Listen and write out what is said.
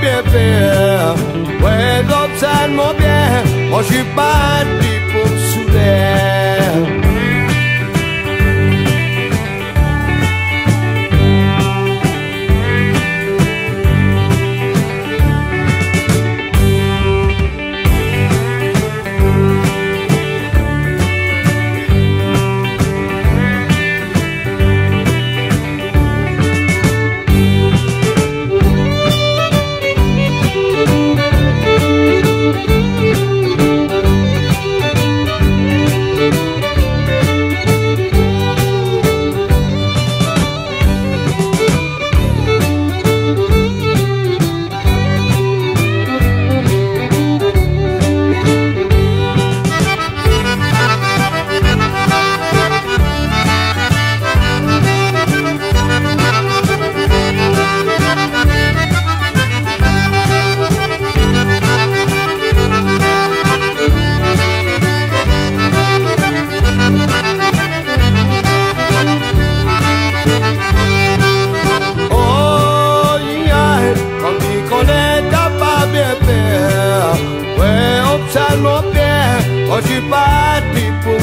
bien fait. Ouais, observe-moi bien, moi je outside my bed, or she buy people.